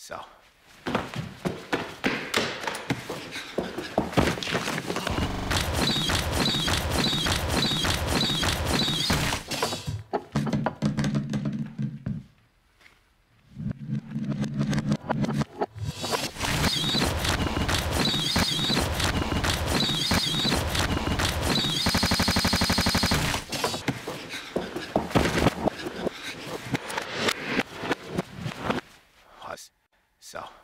So So.